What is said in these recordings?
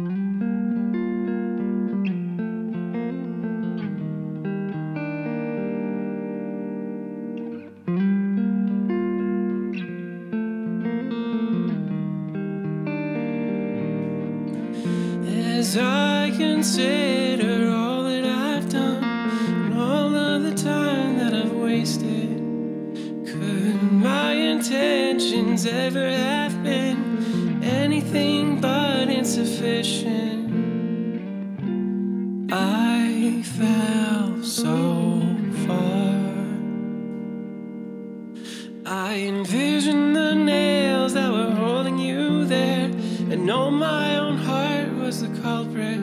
As I consider all that I've done and all of the time that I've wasted, could my intentions ever have been insufficient? I fell so far. I envisioned the nails that were holding you there, and know my own heart was the culprit.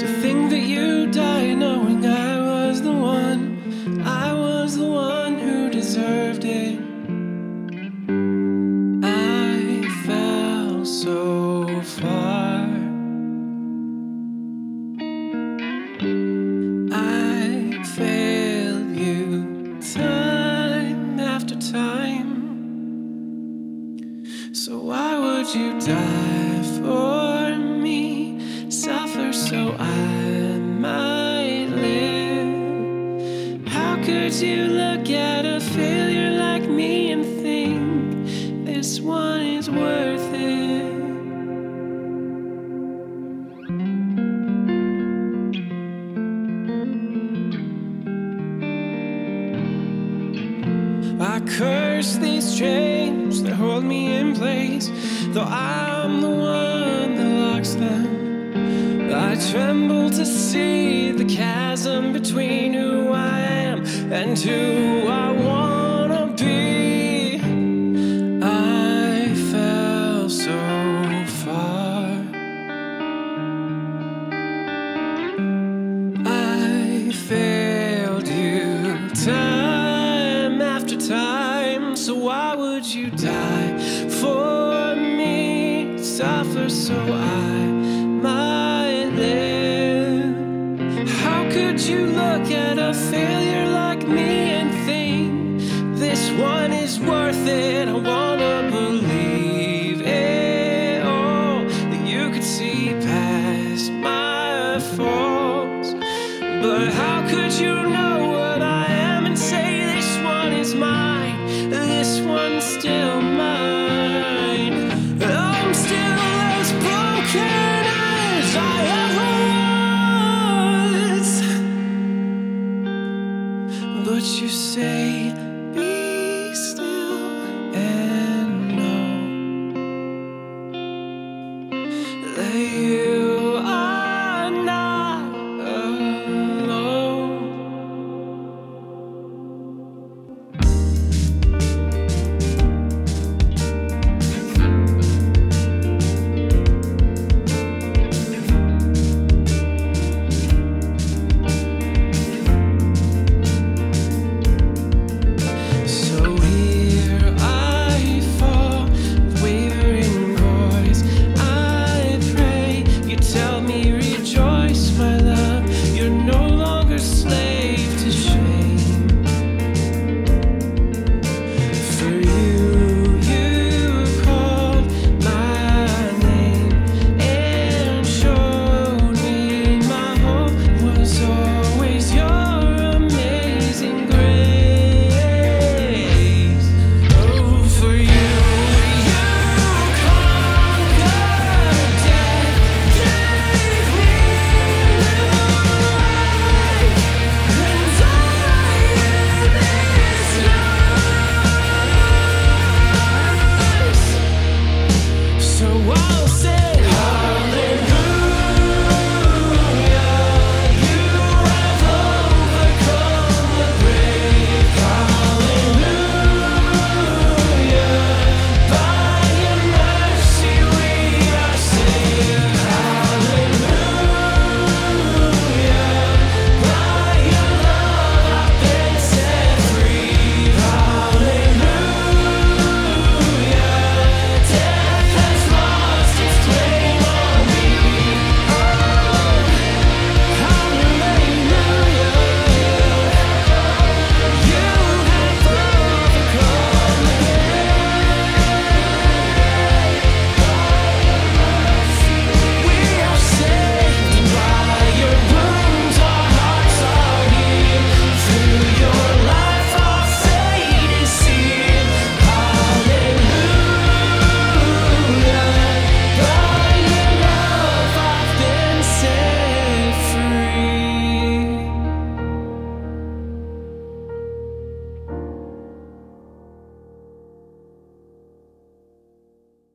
To think that you So why would you die for me? Suffer so I might live. How could you look at a failure like me and think this one is worth it? I these chains that hold me in place, though I'm the one that locks them. I tremble to see the chasm between who I am and who I wanna So I might live. How could you look at a failure like me and think this one is worth it? I wanna believe it all that you could see past my faults. But how could you know